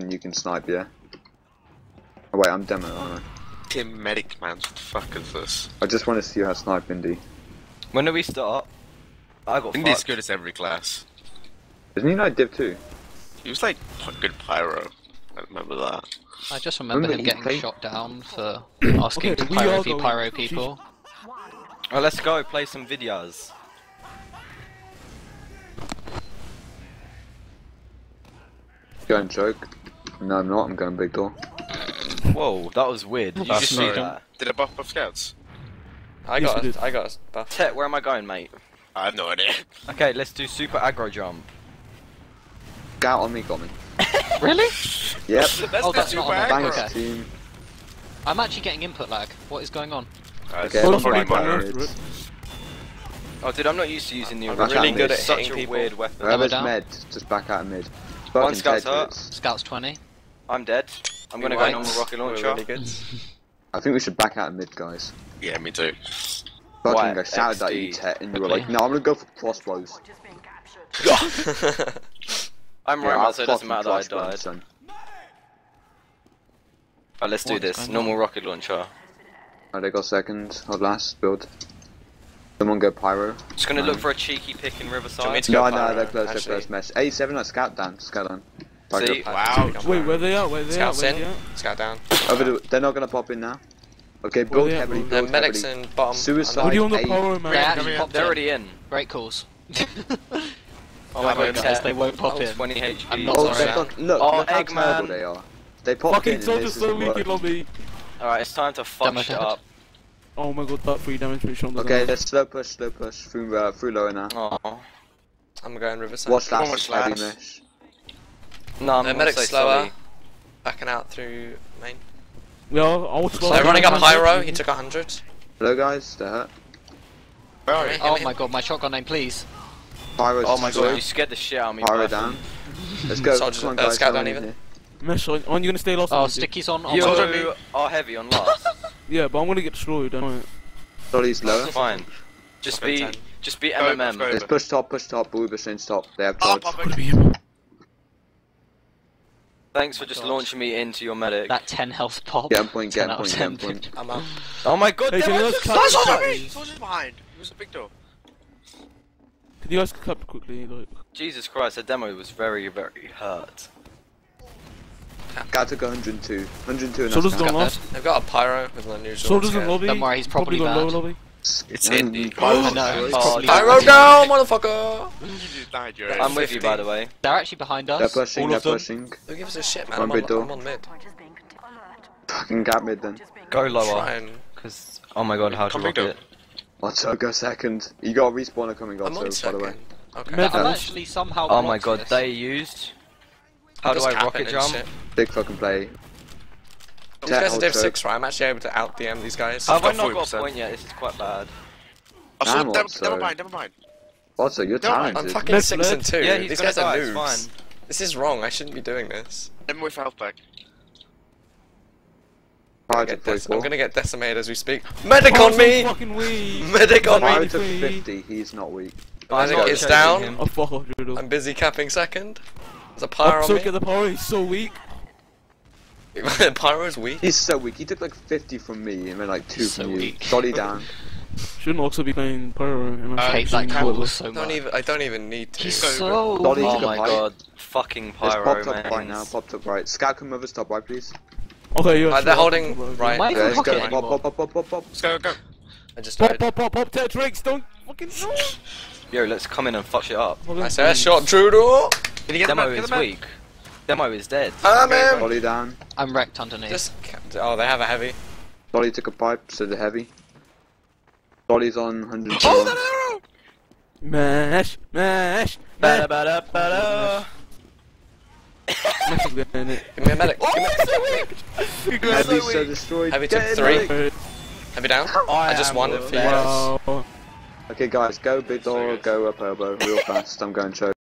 can you can snipe, yeah. Oh wait, I'm demo. Aren't Team medic man, what the fuck is this? I? I just want to see you how snipe Indy. When do we start? I got Indy's fucked. good as every class. Isn't he like Div 2? He was like a good pyro. I remember that. I just remember Remember him getting played- shot down for asking Okay, to we are pyro, going- pyro people. Oh, let's go play some videos. Going choke. No, I'm not. I'm going big door. Whoa, that was weird. You That's just me. saw that. Did it buff buff scouts? I Yes, got we a, did. I got a buff. Tet, where am I going, mate? I have no idea. Okay, let's do super aggro jump. Scout on me, got me. Really? Yep. That's Oh, that's not super on there. aggro. Thanks, Okay. team. I'm actually getting input lag. What is going on? Uh, Okay, it's I'm on, probably fine, Pyro. minor. Pirates. Oh, dude, I'm not used to using the I'm really good mid. at Such hitting a people. weird weapon. Whoever's down. med, just back out of mid. One scout's hurt. Scouts 20. I'm dead. I'm gonna go White. normal rocket launcher. really good. I think we should back out of mid, guys. Yeah, me too. Fucking I shouted at you, XD. Tet, and you were Okay. like, no, I'm gonna go for crossbows. I'm Yeah, Roma, I'll so it doesn't matter that I crossbow, died. son. Alright, let's do this. Normal on? rocket launcher. Alright, I got second or last build. Someone go pyro. Just gonna Um, look for a cheeky pick in Do you want me Riverside. to No, go no, pyro, they're close, actually? they're close. Mesh. A7, like scout down, scout down. Back See? Wow. Wait, where they at? Where they at? Scouts Where in. They at? Scout down. Over they're not gonna pop in now. Okay, build they at, heavily, bro? The build medics heavily. in bottom. Suicide. What are you on the power, They man? Come actually here. popped They're already in. Great calls. Oh my god, God, Tet. they won't pop Oh, in. 20 HP. I'm not Oh, sorry. they fuck, look, Oh, look how Eggman. terrible they are. They popped in Fucking and soldier this so doesn't weak lobby. Alright, it's time to fuck Demo shit up. Oh my god, that free damage rate on the Okay, let's slow push, slow push through uh, through lower now. Oh. I'm going Riverside. Watch that Watch heavy that. Mesh. No, I'm The gonna medic's slower. sorry. Backing out through main. Yeah, I was They're running up Pyro. He took 100. Hello guys, they're hurt. Where are you? Oh my god, my shotgun name, please. Pyro's Oh my god, you scared the shit out of me. Pyro down. Let's go. Soldiers- Come on uh, guys, scout down even. in here. Mesh, on, on you gonna stay last? Oh, one, Sticky's on. on You my- are heavy on last. Yeah, but I'm gonna get destroyed. Don't Dolly's lower. Fine. Just be, just be MMM. go. Let's push top, push top, Booba in top. They have Oh, charge. pop worry. it. Thanks for oh just God. launching me into your medic. That 10 health pop. Get him point, get 10 him point, get him 10. point. I'm up. Oh my god, Hey, there can you was guys a- clap? Soldiers Soldiers behind! behind! Soldiers behind! It was a big door. Can you guys clap quickly? Like, Jesus Christ, the demo was very, very hurt. Scout took 102. 102 and soldiers that's gone Got last. They've got a Pyro with an unusual. Soldiers in lobby. Don't worry, he's probably gone lower bad. lobby. It's in the Pyro's I know, Oh, Pyro down, motherfucker! You just died, you're I'm with you, by the way. They're actually behind us. They're pushing, all they're of them. pushing. Who gives a shit, man? One I'm big on, door. I'm on mid. Fucking gap mid then. Go lower. Cause, oh my god, how to Come rock big it. Otto, go second. You got a respawner coming, I'm on Otto, by the way. Okay. Med- I'm actually somehow. Oh my god, this. they used. How do I rocket jump? shit. Big fucking play. These guys are Tet, Div 6, right? I'm actually able to out DM these guys. Have I've not got a point yet? This is quite bad. Oh, so, Damn, never, Otto. never mind, never mind. Otto, you're No, I'm I'm talented. fucking Med 6 and 2. Yeah, these guys die, are it's noobs. fine. This is wrong. I shouldn't be doing this. Let me with health back. I'm gonna, get dec- 44. I'm gonna get decimated as we speak. Medic Oh, on me! Fucking weak. Medic on Pyro me! took 23. 50, he's not weak. I'm Medic is down. him. Oh fuck off, Judo. I'm busy capping second. There's a pyro Oh, on so me. get the power. He's so weak. Pyro's weak. He's so weak. He took like 50 from me and then like 2 So from you. weak. Dolly down. Shouldn't also be playing pyro. And I'm hate playing that Water. call so I don't even. I don't even need to. He's so. Dolly Oh my bite. god, fucking Let's pyro, pop top man. right now, pop top right. Scout come over, stop right please. Okay, yeah. Uh, sure, they're I'll holding pop over. right. Am I Yeah, even let's go. pocket Pop, anymore? pop, pop, pop, pop, pop. Let's go, go. I just Pop, died. pop, pop, pop. Ted Drakes, don't fucking. No. Yo, let's come in and fuck shit up. I say a shot, Trudeau. Can you get Demo the map? Get is the map? weak. Demo is dead. Ah, I'm in. Dolly down. I'm wrecked underneath. Just. Oh, they have a heavy. Dolly took a pipe, so they're heavy. Dolly's on 100. Oh, that arrow! Mash, mash. Bada bada bada. Mash is behind it. Give me a medic. Give me oh, Heavy so destroyed. Heavy took three. Dolly. Heavy down. I just won the for you. Wow. Okay guys, go big So door, go up elbow, real fast. I'm going choke.